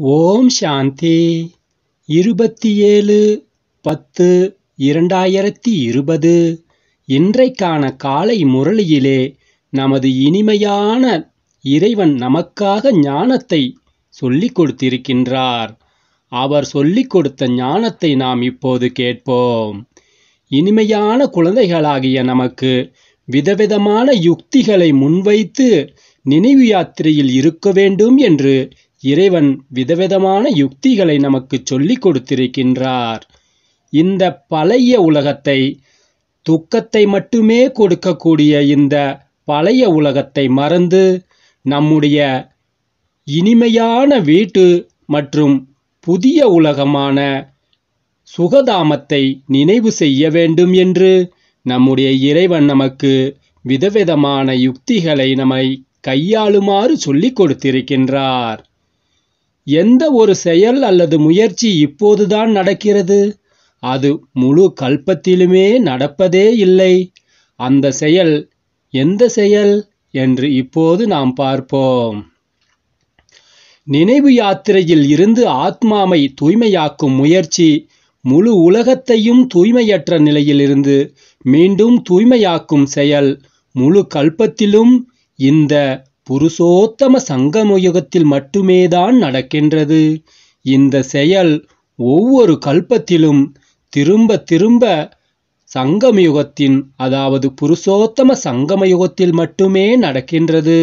ஓம் சாந்தி. இருபத்தி ஏழு பத்து இரண்டாயிரத்தி இருபது. இன்றைக்கான காலை முரளியிலே நமது இனிமையான இறைவன் நமக்காக ஞானத்தை சொல்லிக் கொடுத்திருக்கின்றார். அவர் சொல்லிக் கொடுத்த ஞானத்தை நாம் இப்போது கேட்போம். இனிமையான குழந்தைகளாகிய நமக்கு விதவிதமான யுக்திகளை முன்வைத்து நினைவு யாத்திரையில் இருக்க வேண்டும் என்று இறைவன் விதவிதமான யுக்திகளை நமக்கு சொல்லிக் கொடுத்திருக்கின்றார். இந்த பழைய உலகத்தை துக்கத்தை மட்டுமே கொடுக்கக்கூடிய இந்த பழைய உலகத்தை மறந்து நம்முடைய இனிமையான வீட்டு மற்றும் புதிய உலகமான சுகதாமத்தை நினைவு செய்ய வேண்டும் என்று நம்முடைய இறைவன் நமக்கு விதவிதமான யுக்திகளை நம்மை கையாளுமாறு சொல்லிக் கொடுத்திருக்கின்றார். எந்த ஒரு செயல் அல்லது முயற்சி இப்போதுதான் நடக்கிறது? அது முழு கல்பத்திலுமே நடப்பதே இல்லை. அந்த செயல் எந்த செயல் என்று இப்போது நாம் பார்ப்போம். நினைவு யாத்திரையில் இருந்து ஆத்மாவை தூய்மையாக்கும் முயற்சி முழு உலகத்தையும் தூய்மையற்ற நிலையிலிருந்து மீண்டும் தூய்மையாக்கும் செயல் முழு கல்பத்திலும் இந்த புருஷோத்தம சங்கமயுகத்தில் மட்டுமேதான் நடக்கின்றது. இந்த செயல் ஒவ்வொரு கல்பத்திலும் திரும்ப திரும்ப சங்கமயுகத்தின் அதாவது புருஷோத்தம சங்கமயுகத்தில் மட்டுமே நடக்கின்றது.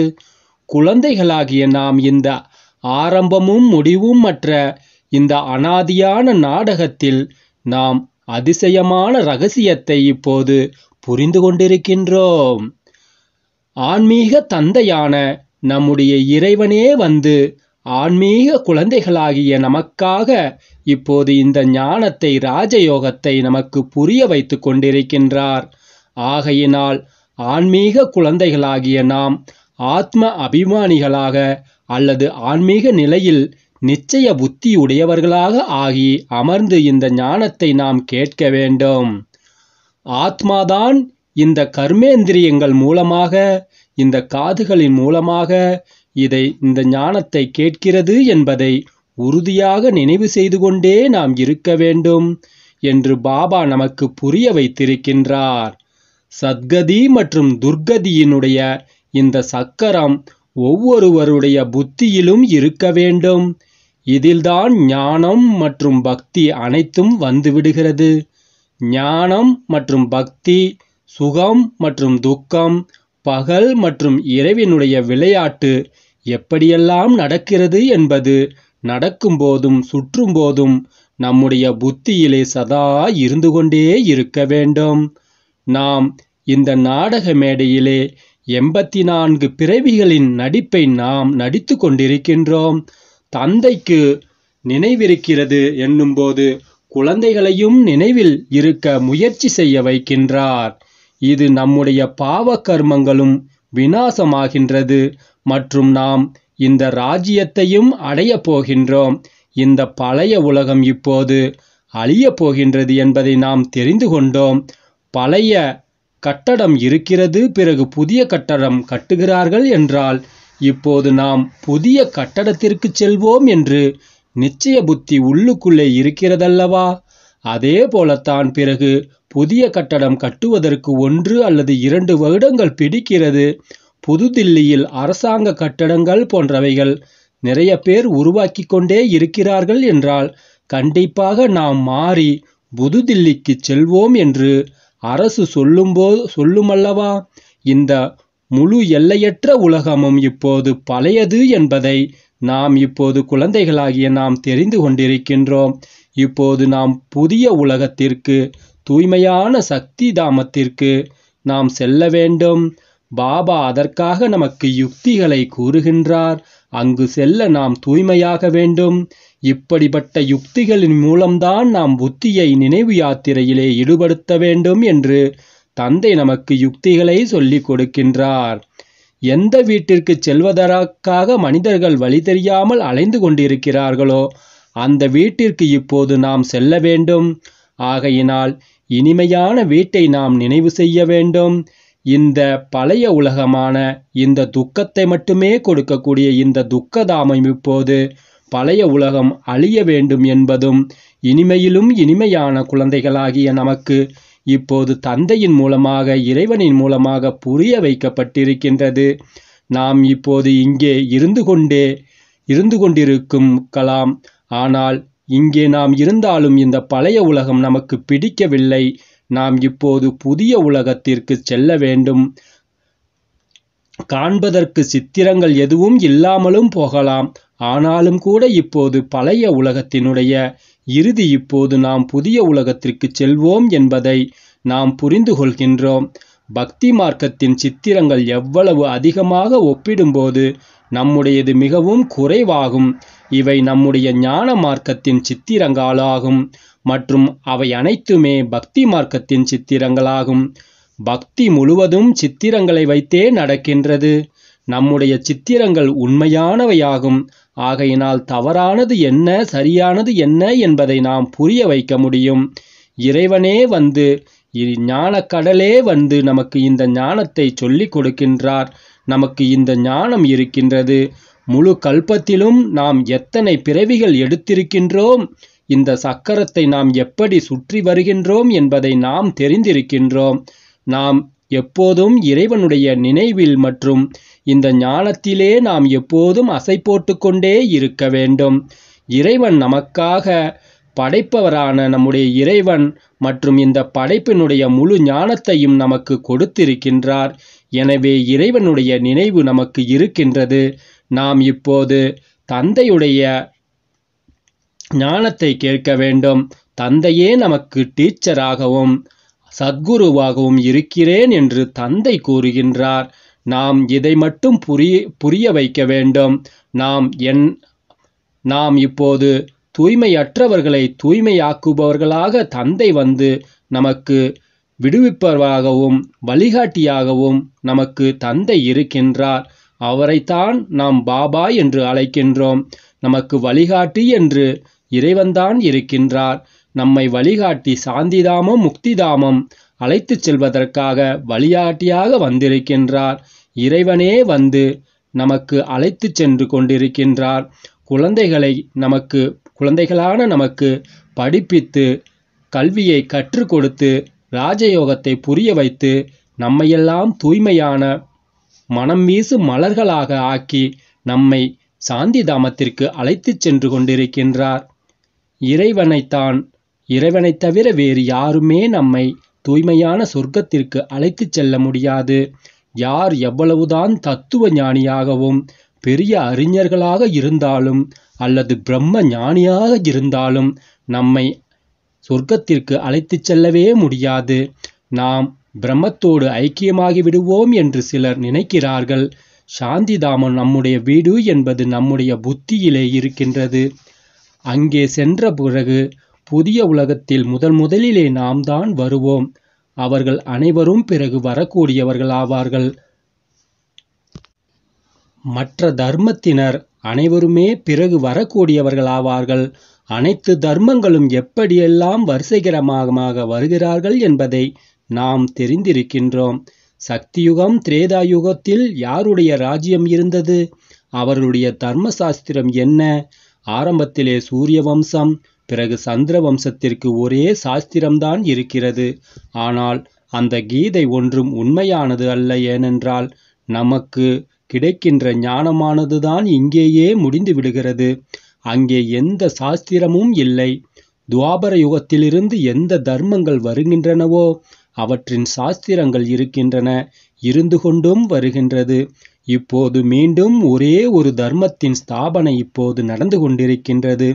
குழந்தைகளாகிய நாம் இந்த ஆரம்பமும் முடிவும் மற்ற இந்த அனாதியான நாடகத்தில் நாம் அதிசயமான ரகசியத்தை இப்போது புரிந்து கொண்டிருக்கின்றோம். ஆன்மீக தந்தையான நம்முடைய இறைவனே வந்து ஆன்மீக குழந்தைகளாகிய நமக்காக இப்போது இந்த ஞானத்தை ராஜயோகத்தை நமக்கு புரிய வைத்து கொண்டிருக்கின்றார். ஆகையினால் ஆன்மீக குழந்தைகளாகிய நாம் ஆத்ம அபிமானிகளாக அல்லது ஆன்மீக நிலையில் நிச்சய புத்தி உடையவர்களாக ஆகி அமர்ந்து இந்த ஞானத்தை நாம் கேட்க வேண்டும். ஆத்மாதான் இந்த கர்மேந்திரியங்கள் மூலமாக இந்த காதுகளின் மூலமாக இதை இந்த ஞானத்தை கேட்கிறது என்பதை உறுதியாக நினைவு செய்து கொண்டே நாம் இருக்க வேண்டும் என்று பாபா நமக்கு புரிய வைத்திருக்கின்றார். சத்கதி மற்றும் துர்கதியினுடைய இந்த சக்கரம் ஒவ்வொருவருடைய புத்தியிலும் இருக்க வேண்டும். இதில்தான் ஞானம் மற்றும் பக்தி அனைத்தும் வந்துவிடுகிறது ஞானம் மற்றும் பக்தி சுகம் மற்றும் துக்கம் பகல் மற்றும் இரவினுடைய விளையாட்டு எப்படியெல்லாம் நடக்கிறது என்பது நடக்கும்போதும் சுற்றும்போதும் நம்முடைய புத்தியிலே சதா இருந்து கொண்டே இருக்க வேண்டும். நாம் இந்த நாடக மேடையிலே எண்பத்தி நான்கு பிறவிகளின் நடிப்பை நாம் நடித்து கொண்டிருக்கின்றோம். தந்தைக்கு நினைவிருக்கிறது என்னும்போது குழந்தைகளையும் நினைவில் இருக்க முயற்சி செய்ய வைக்கின்றார். இது நம்முடைய பாவ கர்மங்களும் வினாசமாகின்றது மற்றும் நாம் இந்த ராஜ்யத்தையும் அடைய போகின்றோம். இந்த பழைய உலகம் இப்போது அழியப் போகின்றது என்பதை நாம் தெரிந்து கொண்டோம். பழைய கட்டடம் இருக்கிறது பிறகு புதிய கட்டடம் கட்டுகிறார்கள் என்றால் இப்போது நாம் புதிய கட்டடத்திற்கு செல்வோம் என்று நிச்சய புத்தி உள்ளுக்குள்ளே இருக்கிறதல்லவா? அதே போலத்தான் பிறகு புதிய கட்டடம் கட்டுவதற்கு ஒன்று அல்லது இரண்டு வருடங்கள் பிடிக்கிறது. புதுதில்லியில் அரசாங்க கட்டடங்கள் போன்றவைகள் நிறைய பேர் உருவாக்கி கொண்டே இருக்கிறார்கள் என்றால் கண்டிப்பாக நாம் மாறி புதுதில்லிக்கு செல்வோம் என்று அரசு சொல்லும்போது சொல்லுமல்லவா? இந்த முழு எல்லையற்ற உலகமும் இப்போது பழையது என்பதை நாம் இப்போது குழந்தைகளாகிய நாம் தெரிந்து கொண்டிருக்கின்றோம். இப்போது நாம் புதிய உலகத்திற்கு தூய்மையான சக்தி தாமத்திற்கு நாம் செல்ல வேண்டும். பாபா அதற்காக நமக்கு யுக்திகளை கூறுகின்றார். அங்கு செல்ல நாம் தூய்மையாக வேண்டும். இப்படிப்பட்ட யுக்திகளின் மூலம்தான் நாம் புத்தியை நினைவு யாத்திரையிலே ஈடுபடுத்த வேண்டும் என்று தந்தை நமக்கு யுக்திகளை சொல்லிக் கொடுக்கின்றார். எந்த வீட்டிற்கு செல்வதற்காக மனிதர்கள் வழி தெரியாமல் அலைந்து கொண்டிருக்கிறார்களோ அந்த வீட்டிற்கு இப்போது நாம் செல்ல வேண்டும். ஆகையினால் இனிமையான வீட்டை நாம் நினைவு செய்ய வேண்டும். இந்த பழைய உலகமான இந்த துக்கத்தை மட்டுமே கொடுக்கக்கூடிய இந்த துக்கதாமம் இப்போது பழைய உலகம் அழிய வேண்டும் என்பதும் இனிமையிலும் இனிமையான குழந்தைகளாகிய நமக்கு இப்போது தந்தையின் மூலமாக இறைவனின் மூலமாக புரிய வைக்கப்பட்டிருக்கின்றது. நாம் இப்போது இங்கே இருந்து கொண்டே இருந்து கொண்டிருக்கும் கலாம். ஆனால் இங்கே நாம் இருந்தாலும் இந்த பழைய உலகம் நமக்கு பிடிக்கவில்லை. நாம் இப்போது புதிய உலகத்திற்கு செல்ல வேண்டும். காண்பதற்கு சித்திரங்கள் எதுவும் இல்லாமலும் போகலாம். ஆனாலும் கூட இப்போது பழைய உலகத்தினுடைய இறுதி இப்போது நாம் புதிய உலகத்திற்கு செல்வோம் என்பதை நாம் புரிந்து கொள்கின்றோம் பக்தி மார்க்கத்தின் சித்திரங்கள் எவ்வளவு அதிகமாக ஒப்பிடும்போது நம்முடையது மிகவும் குறைவாகும். இவை நம்முடைய ஞான மார்க்கத்தின் சித்திரங்களாகும் மற்றும் அவை அனைத்துமே பக்தி மார்க்கத்தின் சித்திரங்களாகும். பக்தி முழுவதும் சித்திரங்களை வைத்தே நடக்கின்றது. நம்முடைய சித்திரங்கள் உண்மையானவையாகும். ஆகையினால் தவறானது என்ன சரியானது என்ன என்பதை நாம் புரிய வைக்க முடியும். இறைவனே வந்து ஞான கடலே வந்து நமக்கு இந்த ஞானத்தை சொல்லிக் கொடுக்கின்றார். நமக்கு இந்த ஞானம் இருக்கின்றது. முழு கல்பத்திலும் நாம் எத்தனை பிறவிகள் எடுத்திருக்கின்றோம்? இந்த சக்கரத்தை நாம் எப்படி சுற்றி வருகின்றோம் என்பதை நாம் தெரிந்திருக்கின்றோம். நாம் எப்போதும் இறைவனுடைய நினைவில் மற்றும் இந்த ஞானத்திலே நாம் எப்போதும் அசை போட்டுக்கொண்டே இருக்க வேண்டும். இறைவன் நமக்காக படைப்பவரான நம்முடைய இறைவன் மற்றும் இந்த படைப்பினுடைய முழு ஞானத்தையும் நமக்கு கொடுத்திருக்கின்றார். எனவே இறைவனுடைய நினைவு நமக்கு இருக்கின்றது. நாம் இப்போது தந்தையுடைய ஞானத்தை கேட்க வேண்டும். தந்தையே நமக்கு டீச்சராகவும் சத்குருவாகவும் இருக்கிறேன் என்று தந்தை கூறுகின்றார். நாம் இதை மட்டும் புரிய புரிய வைக்க வேண்டும். நாம் என் நாம் இப்போது தூய்மையற்றவர்களை தூய்மையாக்குபவர்களாக தந்தை வந்து நமக்கு விடுவிப்பவராகவும் வழிகாட்டியாகவும் நமக்கு தந்தை இருக்கின்றார். அவரைத்தான் நாம் பாபா என்று அழைக்கின்றோம். நமக்கு வழிகாட்டி என்று இறைவன்தான் இருக்கின்றார். நம்மை வழிகாட்டி சாந்திதாமம் முக்திதாமம் அழைத்துச் செல்வதற்காக வழிகாட்டியாக வந்திருக்கின்றார். இறைவனே வந்து நமக்கு அழைத்துச் சென்று கொண்டிருக்கின்றார். குழந்தைகளை நமக்கு குழந்தைகளான நமக்கு படிப்பித்து கல்வியை கற்றுக் கொடுத்து ராஜயோகத்தை புரிய வைத்து நம்மையெல்லாம் தூய்மையான மனம் வீசு மலர்களாக ஆக்கி நம்மை சாந்தி தாமத்திற்கு அழைத்துச் சென்று கொண்டிருக்கின்றார். இறைவனைத்தான் இறைவனைத் தவிர வேறு யாருமே நம்மை தூய்மையான சொர்க்கத்திற்கு அழைத்துச் செல்ல முடியாது. யார் எவ்வளவுதான் தத்துவ ஞானியாகவும் பெரிய அறிஞர்களாக இருந்தாலும் அல்லது பிரம்ம ஞானியாக இருந்தாலும் நம்மை சொர்க்கத்திற்கு அழைத்துச் செல்லவே முடியாது. நாம் பிரம்மத்தோடு ஐக்கியமாகி விடுவோம் என்று சிலர் நினைக்கிறார்கள். சாந்திதாமம் நம்முடைய வீடு என்பது நம்முடைய புத்தியிலே இருக்கின்றது. அங்கே சென்ற பிறகு புதிய உலகத்தில் முதல் முதலிலே நாம் தான் வருவோம். அவர்கள் அனைவரும் பிறகு வரக்கூடியவர்கள் ஆவார்கள் மற்ற தர்மத்தினர் அனைவருமே பிறகு வரக்கூடியவர்களாவார்கள். அனைத்து தர்மங்களும் எப்படியெல்லாம் வரிசைகரமாக வருகிறார்கள் என்பதை நாம் தெரிந்திருக்கின்றோம். சக்தியுகம் திரேதா யுகத்தில் யாருடைய ராஜ்யம் இருந்தது? அவர்களுடைய தர்ம சாஸ்திரம் என்ன? ஆரம்பத்திலே சூரிய வம்சம் பிறகு சந்திர வம்சத்திற்கு ஒரே சாஸ்திரம்தான் இருக்கிறது. ஆனால் அந்த கீதை ஒன்றும் உண்மையானது அல்ல ஏனென்றால் நமக்கு கிடைக்கின்ற ஞானமானதுதான் இங்கேயே முடிந்து விடுகிறது. அங்கே எந்த சாஸ்திரமும் இல்லை. துவாபர யுகத்திலிருந்து எந்த தர்மங்கள் வருகின்றனவோ அவற்றின் சாஸ்திரங்கள் இருக்கின்றன. இருந்து கொண்டும் வருகின்றது. இப்போது மீண்டும் ஒரே ஒரு தர்மத்தின் ஸ்தாபனை இப்போது நடந்து கொண்டிருக்கின்றது.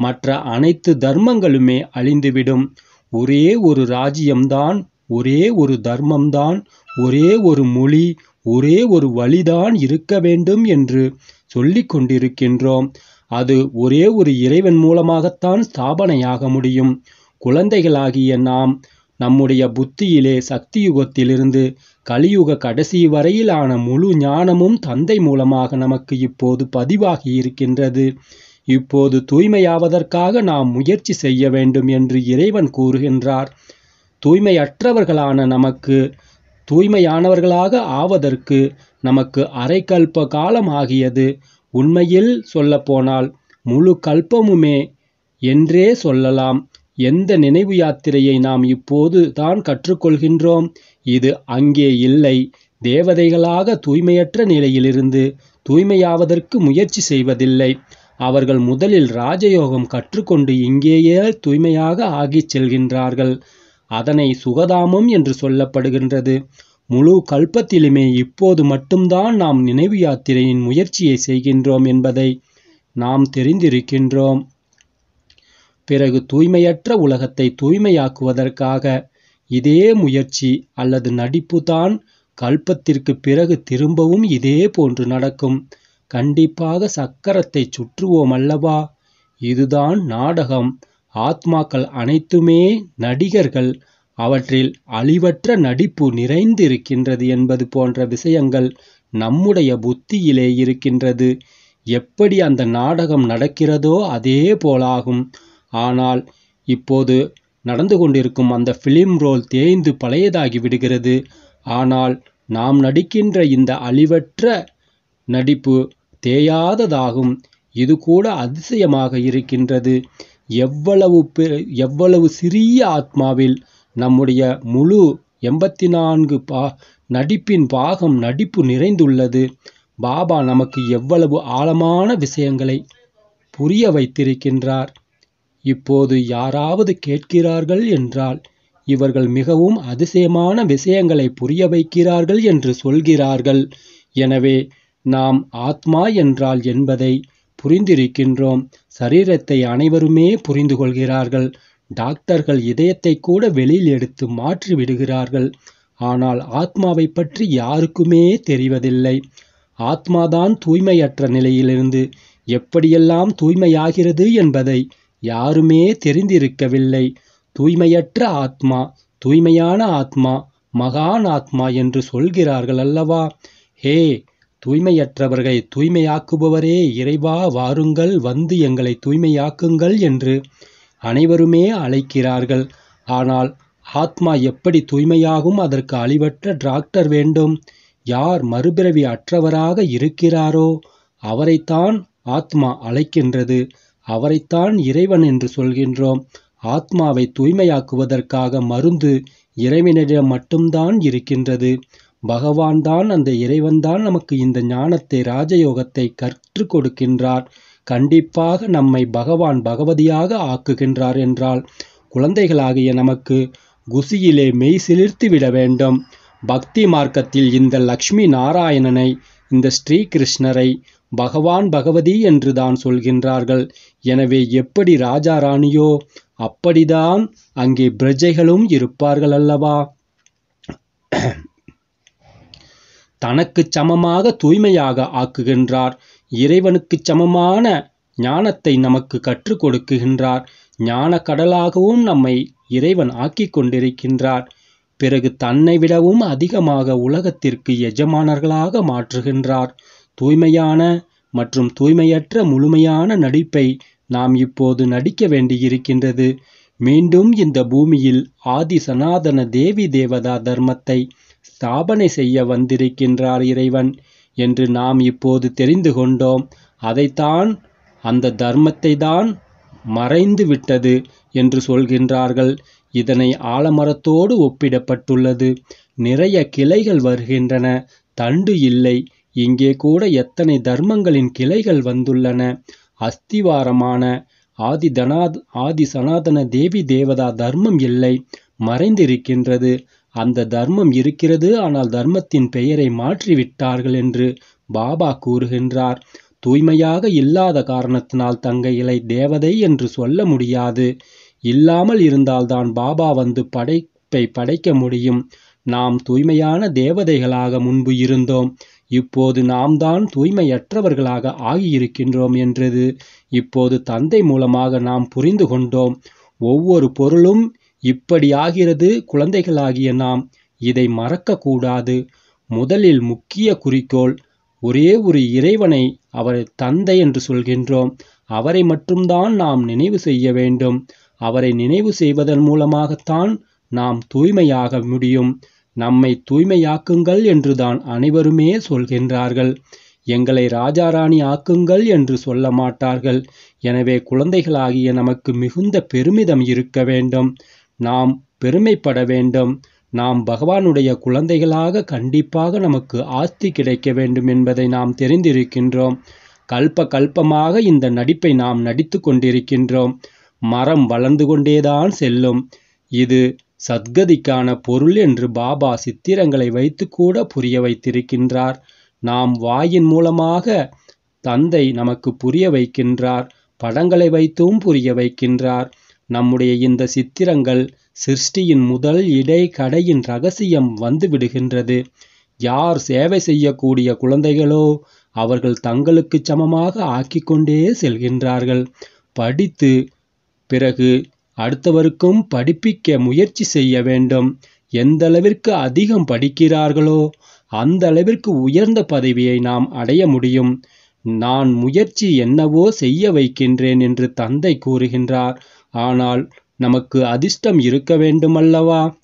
மற்ற அனைத்து தர்மங்களுமே அழிந்துவிடும். ஒரே ஒரு ராஜ்யம்தான் ஒரே ஒரு தர்மம்தான் ஒரே ஒரு மொழி ஒரே ஒரு வழிதான் இருக்க வேண்டும் என்று சொல்லிக் கொண்டிருக்கின்றோம். அது ஒரே ஒரு இறைவன் மூலமாகத்தான் ஸ்தாபனையாக முடியும். குழந்தைகளாகிய நாம் நம்முடைய புத்தியிலே சக்தி யுகத்திலிருந்து கலியுக கடைசி வரையிலான முழு ஞானமும் தந்தை மூலமாக நமக்கு இப்போது பதிவாகி இருக்கின்றது. இப்போது தூய்மையாவதற்காக நாம் முயற்சி செய்ய வேண்டும் என்று இறைவன் கூறுகின்றார். தூய்மையற்றவர்களான நமக்கு தூய்மையானவர்களாக ஆவதற்கு நமக்கு அரைக்கல்ப காலம் ஆகியது உண்மையில் சொல்லப்போனால் முழு கல்பமுமே என்றே சொல்லலாம். எந்த நினைவு யாத்திரையை நாம் இப்போது தான் கற்றுக்கொள்கின்றோம்? இது அங்கே இல்லை. தேவதைகளாக தூய்மையற்ற நிலையிலிருந்து தூய்மையாவதற்கு முயற்சி செய்வதில்லை. அவர்கள் முதலில் ராஜயோகம் கற்றுக்கொண்டு இங்கேயே தூய்மையாக ஆகிச் செல்கின்றார்கள். அதனை சுகதாமம் என்று சொல்லப்படுகின்றது. முழு கல்பத்திலுமே இப்போது மட்டும்தான் நாம் நினைவு யாத்திரையின் முயற்சியை செய்கின்றோம் என்பதை நாம் தெரிந்திருக்கின்றோம். பிறகு தூய்மையற்ற உலகத்தை தூய்மையாக்குவதற்காக இதே முயற்சி அல்லது நடிப்புதான் கல்பத்திற்கு பிறகு திரும்பவும் இதே போன்று நடக்கும். கண்டிப்பாக சக்கரத்தை சுற்றுவோம் அல்லவா? இதுதான் நாடகம். ஆத்மாக்கள் அனைத்துமே நடிகர்கள். அவற்றில் அழிவற்ற நடிப்பு நிறைந்திருக்கின்றது என்பது போன்ற விஷயங்கள் நம்முடைய புத்தியிலே இருக்கின்றது. எப்படி அந்த நாடகம் நடக்கிறதோ அதே போலாகும். ஆனால் இப்போது நடந்து கொண்டிருக்கும் அந்த ஃபிலிம் ரோல் தேய்ந்து பழையதாகி விடுகிறது. ஆனால் நாம் நடிக்கின்ற இந்த அழிவற்ற நடிப்பு தேயாததாகும். இது கூட அதிசயமாக இருக்கின்றது. எவ்வளவு பெ- எவ்வளவு சிறிய ஆத்மாவில் நம்முடைய முழு எண்பத்தி நான்கு பா நடிப்பின் பாகம் நடிப்பு நிறைந்துள்ளது. பாபா நமக்கு எவ்வளவு ஆழமான விஷயங்களை புரிய வைத்திருக்கின்றார். இப்போது யாராவது கேட்கிறார்கள் என்றால் இவர்கள் மிகவும் அதிசயமான விஷயங்களை புரிய வைக்கிறார்கள் என்று சொல்கிறார்கள். எனவே நாம் ஆத்மா என்றால் என்பதை புரிந்திருக்கின்றோம். சரீரத்தை அனைவருமே புரிந்து கொள்கிறார்கள் டாக்டர்கள் இதயத்தை கூட வெளியில் எடுத்து மாற்றி விடுகிறார்கள். ஆனால் ஆத்மாவை பற்றி யாருக்குமே தெரிவதில்லை. ஆத்மாதான் தூய்மையற்ற நிலையிலிருந்து எப்படியெல்லாம் தூய்மையாகிறது என்பதை யாருமே தெரிந்திருக்கவில்லை. தூய்மையற்ற ஆத்மா தூய்மையான ஆத்மா மகான் ஆத்மா என்று சொல்கிறார்கள் அல்லவா? ஹே தூய்மையற்றவர்களை தூய்மையாக்குபவரே இறைவா வாருங்கள் வந்து எங்களை தூய்மையாக்குங்கள் என்று அனைவருமே அழைக்கிறார்கள். ஆனால் ஆத்மா எப்படி தூய்மையாகும்? அதற்கு அழிவற்ற டாக்டர் வேண்டும். யார் மறுபிறவி அற்றவராக இருக்கிறாரோ அவரைத்தான் ஆத்மா அழைக்கின்றது. அவரைத்தான் இறைவன் என்று சொல்கின்றோம். ஆத்மாவை தூய்மையாக்குவதற்காக மருந்து இறைவனிடம் மட்டும்தான் இருக்கின்றது. பகவான் தான் அந்த இறைவன்தான் நமக்கு இந்த ஞானத்தை ராஜயோகத்தை கற்றுக் கொடுக்கின்றார். கண்டிப்பாக நம்மை பகவான் பகவதியாக ஆக்குகின்றார் என்றால் குழந்தைகளாகிய நமக்கு குசியிலே மெய் சிலிர்த்து விட வேண்டும். பக்தி மார்க்கத்தில் இந்த லக்ஷ்மி நாராயணனை இந்த ஸ்ரீகிருஷ்ணரை பகவான் பகவதி என்று தான் சொல்கின்றார்கள். எனவே எப்படி ராஜா ராணியோ அப்படிதான் அங்கே பிரஜைகளும் இருப்பார்கள் அல்லவா? தனக்கு சமமாக தூய்மையாக ஆக்குகின்றார். இறைவனுக்கு சமமான ஞானத்தை நமக்கு கற்றுக் கொடுக்குகின்றார். ஞான கடலாகவும் நம்மை இறைவன் ஆக்கிக் கொண்டிருக்கின்றார். பிறகு தன்னை விடவும் அதிகமாக உலகத்திற்கு எஜமானர்களாக மாற்றுகின்றார். தூய்மையான மற்றும் தூய்மையற்ற முழுமையான நடிப்பை நாம் இப்போது நடிக்க வேண்டியிருக்கின்றது. மீண்டும் இந்த பூமியில் ஆதி சனாதன தேவி தேவதா தர்மத்தை ஸ்தாபனை செய்ய வந்திருக்கின்றார் இறைவன் என்று நாம் இப்போது தெரிந்து கொண்டோம். அதைத்தான் அந்த தர்மத்தை தான் மறைந்து விட்டது என்று சொல்கின்றார்கள். இதனை ஆலமரத்தோடு ஒப்பிடப்பட்டுள்ளது. நிறைய கிளைகள் வருகின்றன. தண்டு இல்லை. இங்கே கூட எத்தனை தர்மங்களின் கிளைகள் வந்துள்ளன. அஸ்திவாரமான ஆதி தனாத் ஆதி சனாதன தேவி தேவதா தர்மம் இல்லை. மறைந்திருக்கின்றது. அந்த தர்மம் இருக்கிறது ஆனால் தர்மத்தின் பெயரை மாற்றிவிட்டார்கள் என்று பாபா கூறுகின்றார். தூய்மையாக இல்லாத காரணத்தினால் தங்கைகளை தேவதை என்று சொல்ல முடியாது. இல்லாமல் இருந்தால்தான் பாபா வந்து படைப்பை படைக்க முடியும். நாம் தூய்மையான தேவதைகளாக முன்பு இருந்தோம். இப்போது நாம் தான் தூய்மையற்றவர்களாக ஆகியிருக்கின்றோம் என்றது இப்போது தந்தை மூலமாக நாம் புரிந்து கொண்டோம். ஒவ்வொரு பொருளும் இப்படியாகிறது குழந்தைகளாகிய நாம் இதை மறக்கக்கூடாது. முதலில் முக்கிய குறிக்கோள் ஒரே ஒரு இறைவனை அவர் தந்தை என்று சொல்கின்றோம். அவரை மட்டும்தான் நாம் நினைவு செய்ய வேண்டும். அவரை நினைவு செய்வதன் மூலமாகத்தான் நாம் தூய்மையாக முடியும். நம்மை தூய்மையாக்குங்கள் என்றுதான் அனைவருமே சொல்கின்றார்கள். எங்களை ராஜாராணி ஆக்குங்கள் என்று சொல்ல மாட்டார்கள். எனவே குழந்தைகளாகிய நமக்கு மிகுந்த பெருமிதம் இருக்க வேண்டும். நாம் பெருமைப்பட வேண்டும். நாம் பகவானுடைய குழந்தைகளாக கண்டிப்பாக நமக்கு ஆஸ்தி கிடைக்க வேண்டும் என்பதை நாம் தெரிந்திருக்கின்றோம். கல்ப கல்பமாக இந்த நடிப்பை நாம் நடித்து கொண்டிருக்கின்றோம். மரம் வளர்ந்து கொண்டேதான் செல்லும். இது சத்கதிக்கான பொருள் என்று பாபா சித்திரங்களை வைத்து கூட புரிய வைத்திருக்கின்றார். நாம் வாயின் மூலமாக தந்தை நமக்கு புரிய வைக்கின்றார். படங்களை வைத்தும் புரிய வைக்கின்றார். நம்முடைய இந்த சித்திரங்கள் சிருஷ்டியின் முதல் இடை கடையின் ரகசியம் வந்துவிடுகின்றது. யார் சேவை செய்யக்கூடிய குழந்தைகளோ அவர்கள் தங்களுக்கு சமமாக ஆக்கிக்கொண்டே செல்கின்றார்கள். படித்து பிறகு அடுத்தவருக்கும் படிப்பிக்க முயற்சி செய்ய வேண்டும். எந்த அளவிற்கு அதிகம் படிக்கிறார்களோ அந்த அளவிற்கு உயர்ந்த பதவியை நாம் அடைய முடியும். நான் முயற்சி என்னவோ செய்ய வைக்கின்றேன் என்று தந்தை கூறுகின்றார். ஆனால் நமக்கு அதிர்ஷ்டம் இருக்க வேண்டுமல்லவா?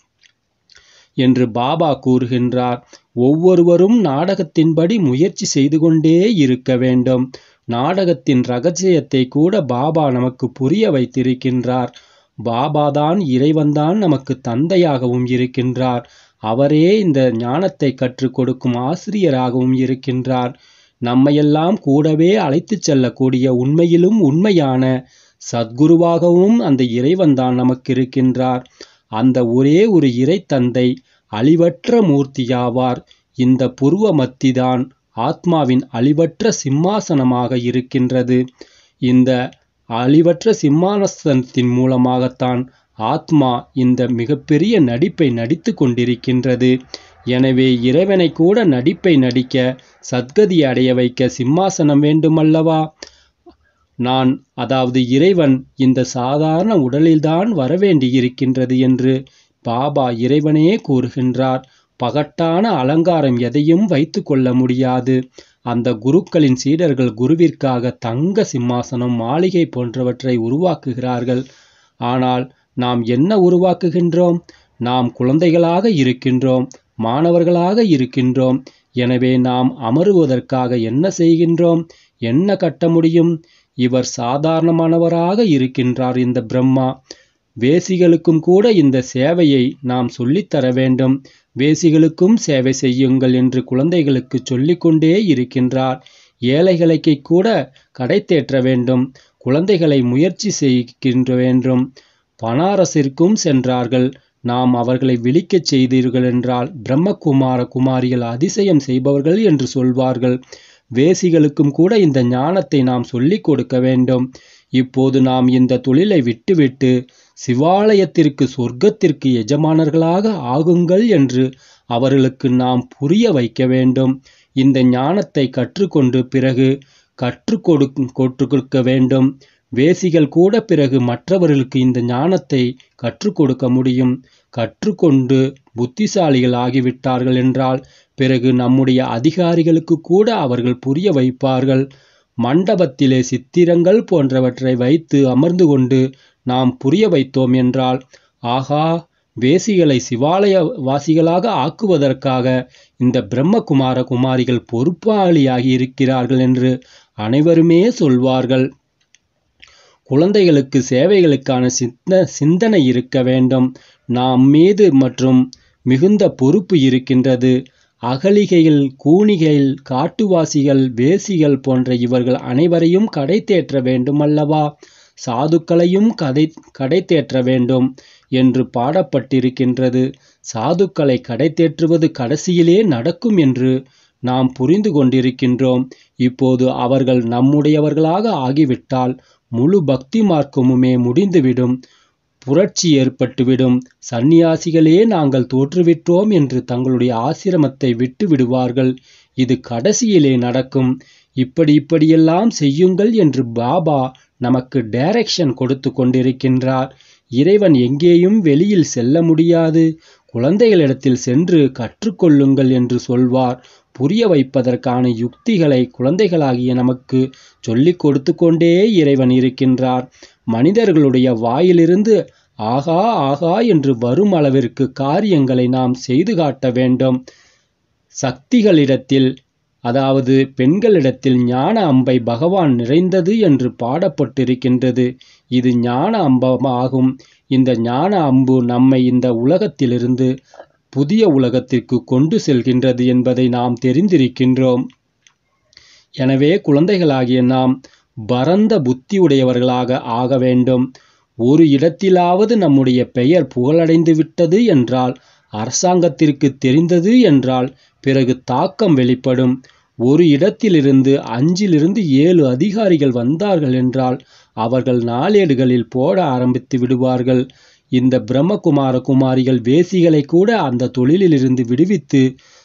என்று பாபா கூறுகின்றார். ஒவ்வொருவரும் நாடகத்தின்படி முயற்சி செய்து கொண்டே இருக்க வேண்டும். நாடகத்தின் ரகசியத்தை கூட பாபா நமக்கு புரிய வைத்திருக்கின்றார். பாபாதான் இறைவன்தான் நமக்கு தந்தையாகவும் இருக்கின்றார். அவரே இந்த ஞானத்தை கற்றுக் கொடுக்கும் ஆசிரியராகவும் இருக்கின்றார். நம்மையெல்லாம் கூடவே அழைத்துச் செல்லக்கூடிய உண்மையிலும் உண்மையான சத்குருவாகவும் அந்த இறைவன்தான் நமக்கு இருக்கின்றார் அந்த ஒரே ஒரு இறை தந்தை அழிவற்ற மூர்த்தியாவார். இந்த புருவ மத்திதான் ஆத்மாவின் அழிவற்ற சிம்மாசனமாக இருக்கின்றது. இந்த அழிவற்ற சிம்மாசனத்தின் மூலமாகத்தான் ஆத்மா இந்த மிகப்பெரிய நடிப்பை நடித்து கொண்டிருக்கின்றது. எனவே இறைவனை கூட நடிப்பை நடிக்க சத்கதி அடைய வைக்க சிம்மாசனம் வேண்டுமல்லவா? நான் அதாவது இறைவன் இந்த சாதாரண உடலில்தான் வரவேண்டியிருக்கின்றது என்று பாபா இறைவனே கூறுகின்றார். பகட்டான அலங்காரம் எதையும் வைத்து கொள்ள முடியாது. அந்த குருக்களின் சீடர்கள் குருவிற்காக தங்க சிம்மாசனம் மாளிகை போன்றவற்றை உருவாக்குகிறார்கள். ஆனால் நாம் என்ன உருவாக்குகின்றோம்? நாம் குழந்தைகளாக இருக்கின்றோம். மாணவர்களாக இருக்கின்றோம். எனவே நாம் அமருவதற்காக என்ன செய்கின்றோம்? என்ன கட்ட முடியும்? இவர் சாதாரணமானவராக இருக்கின்றார் இந்த பிரம்மா. வேசிகளுக்கும் கூட இந்த சேவையை நாம் சொல்லித்தர வேண்டும். வேசிகளுக்கும் சேவை செய்யுங்கள் என்று குழந்தைகளுக்கு சொல்லிக்கொண்டே இருக்கின்றார். ஏழைகளுக்கு கூட கடை தேற்ற வேண்டும். குழந்தைகளை முயற்சி செய்கின்ற வேண்டும். பனாரசிற்கும் சென்றார்கள். நாம் அவர்களை விழிக்கச் செய்தீர்கள் என்றால் பிரம்மகுமார குமாரிகள் அதிசயம் செய்பவர்கள் என்று சொல்வார்கள். வேசிகளுக்கும் கூட இந்த ஞானத்தை நாம் சொல்லிக் கொடுக்க வேண்டும். இப்போது நாம் இந்த தொழிலை விட்டுவிட்டு சிவாலயத்திற்கு சொர்க்கத்திற்கு எஜமானர்களாக ஆகுங்கள் என்று அவர்களுக்கு நாம் புரிய வைக்க வேண்டும். இந்த ஞானத்தை கற்றுக்கொண்டு பிறகு கற்றுக் கொடுக்க கொடுக்க வேண்டும். வேசிகள் கூட பிறகு மற்றவர்களுக்கு இந்த ஞானத்தை கற்றுக் கொடுக்க முடியும். கற்றுக்கொண்டு புத்திசாலிகள் ஆகிவிட்டார்கள் என்றால் பிறகு நம்முடைய அதிகாரிகளுக்கு கூட அவர்கள் புரிய வைப்பார்கள். மண்டபத்திலே சித்திரங்கள் போன்றவற்றை வைத்து அமர்ந்து கொண்டு நாம் புரிய வைத்தோம் என்றால் ஆகா வேசிகளை சிவாலய வாசிகளாக ஆக்குவதற்காக இந்த பிரம்மகுமார குமாரிகள் பொறுப்பாளியாகி இருக்கிறார்கள் என்று அனைவருமே சொல்வார்கள். குழந்தைகளுக்கு சேவைகளுக்கான சிந்த சிந்தனை இருக்க வேண்டும். நாம் மீது மற்றும் மிகுந்த பொறுப்பு இருக்கின்றது. அகலிகைகள் கூனிகள் காட்டுவாசிகள் வேசிகள் போன்ற இவர்கள் அனைவரையும் கடை தேற்ற வேண்டுமல்லவா? சாதுக்களையும் கதை கடை தேற்ற வேண்டும் என்று பாடப்பட்டிருக்கின்றது. சாதுக்களை கடை தேற்றுவது கடைசியிலே நடக்கும் என்று நாம் புரிந்து கொண்டிருக்கின்றோம். இப்போது அவர்கள் நம்முடையவர்களாக ஆகிவிட்டால் முழு பக்தி மார்க்கமுமே முடிந்துவிடும். புரட்சி ஏற்பட்டுவிடும். சந்நியாசிகளே நாங்கள் தோற்றுவிட்டோம் என்று தங்களுடைய ஆசிரமத்தை விட்டு விடுவார்கள் இது கடைசியிலே நடக்கும். இப்படி இப்படியெல்லாம் செய்யுங்கள் என்று பாபா நமக்கு டைரக்ஷன் கொடுத்து கொண்டிருக்கின்றார். இறைவன் எங்கேயும் வெளியில் செல்ல முடியாது. குழந்தைகளிடத்தில் சென்று கற்றுக்கொள்ளுங்கள் என்று சொல்வார். புரிய வைப்பதற்கான யுக்திகளை குழந்தைகளாகிய நமக்கு சொல்லிக் கொடுத்து கொண்டே இறைவன் இருக்கின்றார். மனிதர்களுடைய வாயிலிருந்து ஆகா ஆகா என்று வரும் அளவிற்கு காரியங்களை நாம் செய்து காட்ட வேண்டும். சக்திகளிடத்தில் அதாவது பெண்களிடத்தில் ஞான அம்பை பகவான் நிறைந்தது என்று பாடப்பட்டிருக்கின்றது. இது ஞான அம்பமாகும். இந்த ஞான அம்பு நம்மை இந்த உலகத்திலிருந்து புதிய உலகத்திற்கு கொண்டு செல்கின்றது என்பதை நாம் தெரிந்திருக்கின்றோம். எனவே குழந்தைகளாகிய நாம் பரந்த புத்தி உடையவர்களாக ஆக வேண்டும். ஒரு இடத்திலாவது நம்முடைய பெயர் புகழடைந்து விட்டது என்றால் அரசாங்கத்திற்கு தெரிந்தது என்றால் பிறகு தாக்கம் வெளிப்படும். ஒரு இடத்திலிருந்து அஞ்சிலிருந்து ஏழு அதிகாரிகள் வந்தார்கள் என்றால் அவர்கள் நாளேடுகளில் போட ஆரம்பித்து விடுவார்கள். இந்த பிரம்மகுமார குமாரிகள் வேசிகளை கூட அந்த தொழிலிலிருந்து விடுவித்து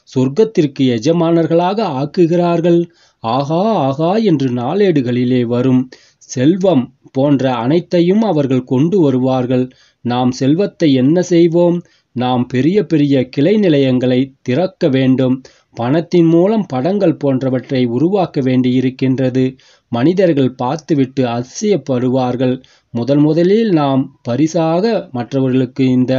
சொர்க்கத்திற்கு எஜமானர்களாக ஆக்குகிறார்கள். ஆகா ஆகா என்று நாளேடுகளிலே வரும் செல்வம் போன்ற அனைத்தையும் அவர்கள் கொண்டு வருவார்கள். நாம் செல்வத்தை என்ன செய்வோம்? நாம் பெரிய பெரிய கிளை நிலையங்களை திறக்க வேண்டும். பணத்தின் மூலம் படங்கள் போன்றவற்றை உருவாக்க வேண்டியிருக்கின்றது. மனிதர்கள் பார்த்துவிட்டு அதிசயப்படுவார்கள். முதல் முதலில் நாம் பரிசாக மற்றவர்களுக்கு இந்த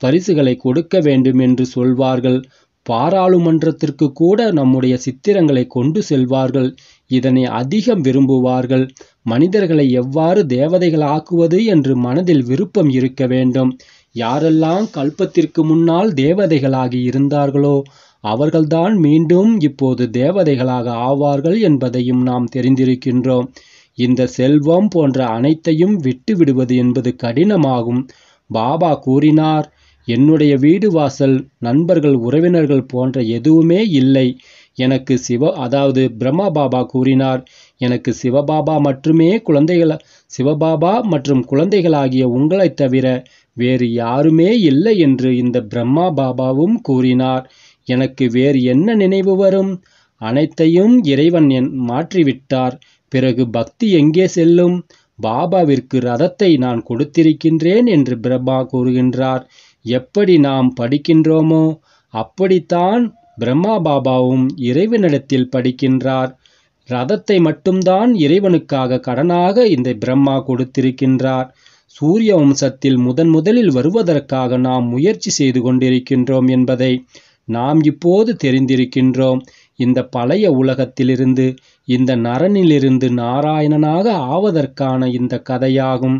பரிசுகளை கொடுக்க வேண்டும் என்று சொல்வார்கள். பாராளுமன்றத்திற்கு கூட நம்முடைய சித்திரங்களை கொண்டு செல்வார்கள். இதனை அதிகம் விரும்புவார்கள். மனிதர்களை எவ்வாறு தேவதைகள் ஆக்குவது என்று மனதில் விருப்பம் இருக்க வேண்டும். யாரெல்லாம் கல்பத்திற்கு முன்னால் தேவதைகளாகி இருந்தார்களோ அவர்கள்தான் மீண்டும் இப்போது தேவதைகளாக ஆவார்கள் என்பதையும் நாம் தெரிந்திருக்கின்றோம். இந்த செல்வம் போன்ற அனைத்தையும் விட்டு விடுவது என்பது கடினமாகும். பாபா கூறினார் என்னுடைய வீடு வாசல் நண்பர்கள் உறவினர்கள் போன்ற எதுவுமே இல்லை. எனக்கு சிவ அதாவது பிரம்மா பாபா கூறினார் எனக்கு சிவபாபா மட்டுமே குழந்தைகள் சிவபாபா மற்றும் குழந்தைகளாகிய உங்களைத் தவிர வேறு யாருமே இல்லை என்று இந்த பிரம்மா பாபாவும் கூறினார். எனக்கு வேறு என்ன நினைவு வரும்? அனைத்தையும் இறைவன் என் மாற்றிவிட்டார். பிறகு பக்தி எங்கே செல்லும்? பாபாவிற்கு ரதத்தை நான் கொடுத்திருக்கின்றேன் என்று பிரம்மா கூறுகின்றார். எப்படி நாம் படிக்கின்றோமோ அப்படித்தான் பிரம்மா பாபாவும் இறைவனிடத்தில் படிக்கின்றார். ரதத்தை மட்டும்தான் இறைவனுக்காக கடனாக இந்த பிரம்மா கொடுத்திருக்கின்றார். சூரிய வம்சத்தில் முதன் முதலில் வருவதற்காக நாம் முயற்சி செய்து கொண்டிருக்கின்றோம் என்பதை நாம் இப்போது தெரிந்திருக்கின்றோம். இந்த பழைய உலகத்திலிருந்து இந்த நரனிலிருந்து நாராயணனாக ஆவதற்கான இந்த கதையாகும்.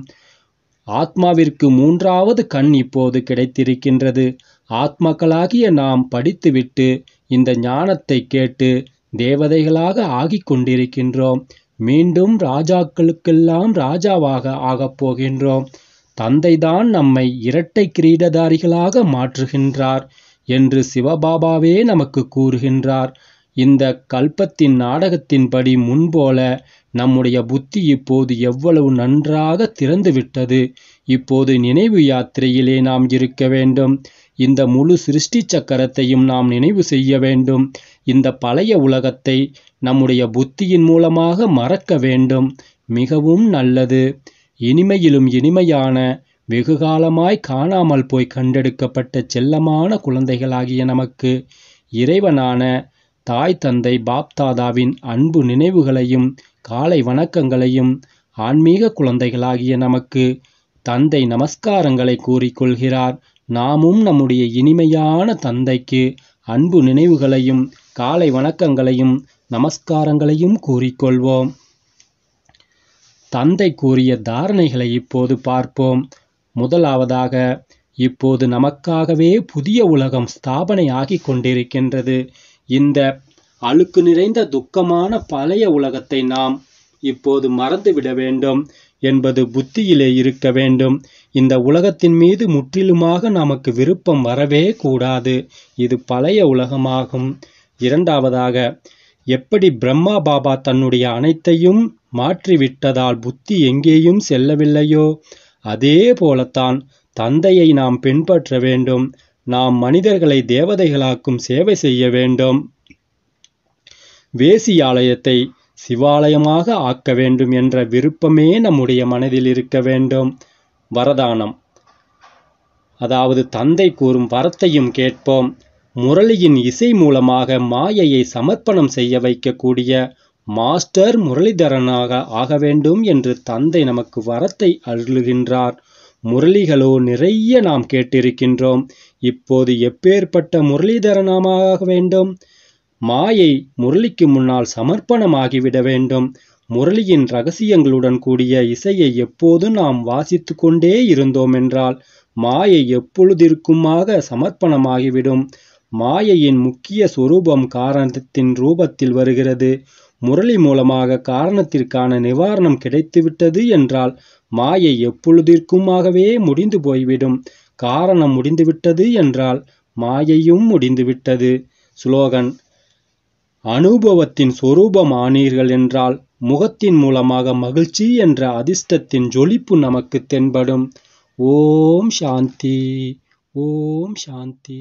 ஆத்மாவிற்கு மூன்றாவது கண் இப்போது கிடைத்திருக்கின்றது. ஆத்மாக்களாகிய நாம் படித்துவிட்டு இந்த ஞானத்தை கேட்டு தேவதைகளாக ஆகிக் கொண்டிருக்கின்றோம். மீண்டும் ராஜாக்களுக்கெல்லாம் ராஜாவாக ஆகப் போகின்றோம். தந்தைதான் நம்மை இரட்டை கிரீடதாரிகளாக மாற்றுகின்றார் என்று சிவபாபாவே நமக்கு கூறுகின்றார். இந்த கல்பத்தின் நாடகத்தின்படி முன்போல நம்முடைய புத்தி இப்போது எவ்வளவு நன்றாக திறந்துவிட்டது. இப்போது நினைவு யாத்திரையிலே நாம் இருக்க வேண்டும். இந்த முழு சிருஷ்டி சக்கரத்தையும் நாம் நினைவு செய்ய வேண்டும். இந்த பழைய உலகத்தை நம்முடைய புத்தியின் மூலமாக மறக்க வேண்டும். மிகவும் நல்லது. இனிமையிலும் இனிமையான வெகுகாலமாய் காணாமல் போய் கண்டெடுக்கப்பட்ட செல்லமான குழந்தைகளாகிய நமக்கு இறைவனான தாய் தந்தை பாப்தாதாவின் அன்பு நினைவுகளையும் காலை வணக்கங்களையும் ஆன்மீக குழந்தைகளாகிய நமக்கு தந்தை நமஸ்காரங்களை கூறிக்கொள்கிறார் நாமும் நம்முடைய இனிமையான தந்தைக்கு அன்பு நினைவுகளையும் காலை வணக்கங்களையும் நமஸ்காரங்களையும் கூறிக்கொள்வோம். தந்தை கூறிய தாரணைகளை இப்போது பார்ப்போம். முதலாவதாக இப்போது நமக்காகவே புதிய உலகம் ஸ்தாபனை ஆகிக் கொண்டிருக்கின்றது. இந்த அழுக்கு நிறைந்த துக்கமான பழைய உலகத்தை நாம் இப்போது மறந்துவிட வேண்டும் என்பது புத்தியிலே இருக்க வேண்டும். இந்த உலகத்தின் மீது முற்றிலுமாக நமக்கு விருப்பம் வரவே கூடாது. இது பழைய உலகமாகும். இரண்டாவதாக எப்படி பிரம்மா பாபா தன்னுடைய அனைத்தையும் மாற்றிவிட்டதால் புத்தி எங்கேயும் செல்லவில்லையோ அதே போலத்தான் தந்தையை நாம் பின்பற்ற வேண்டும் நாம் மனிதர்களை தேவதைகளாக்கும் சேவை செய்ய வேண்டும். வேசியாலயத்தை சிவாலயமாக ஆக்க வேண்டும் என்ற விருப்பமே நம்முடைய மனதில் இருக்க வேண்டும். வரதானம். அதாவது தந்தை கூறும் வரத்தையும் கேட்போம். முரளியின் இசை மூலமாக மாயையை சமர்ப்பணம் செய்ய வைக்கக்கூடிய மாஸ்டர் முரளிதரனாக ஆக வேண்டும் என்று தந்தை நமக்கு வரத்தை அருளுகின்றார். முரளிகளோ நிறைய நாம் கேட்டிருக்கின்றோம். இப்போது எப்பேற்பட்ட முரளிதரனமாக வேண்டும்? மாயை முரளிக்கு முன்னால் சமர்ப்பணமாகிவிட வேண்டும். முரளியின் ரகசியங்களுடன் கூடிய இசையை எப்போது நாம் வாசித்து கொண்டே இருந்தோம் என்றால் மாயை எப்பொழுதிற்குமாக சமர்ப்பணமாகிவிடும்? மாயையின் முக்கிய சொரூபம் காரணத்தின் ரூபத்தில் வருகிறது. முரளி மூலமாக காரணத்திற்கான நிவாரணம் கிடைத்துவிட்டது என்றால் மாயை எப்பொழுதிற்குமாகவே முடிந்து போய்விடும். காரணம் முடிந்துவிட்டது என்றால் மாயையும் முடிந்துவிட்டது. ஸ்லோகன் அனுபவத்தின் சொரூபம் ஆனீர்கள் என்றால் முகத்தின் மூலமாக மகிழ்ச்சி என்ற அதிர்ஷ்டத்தின் ஜொலிப்பு நமக்கு தென்படும். ஓம் சாந்தி ஓம் சாந்தி.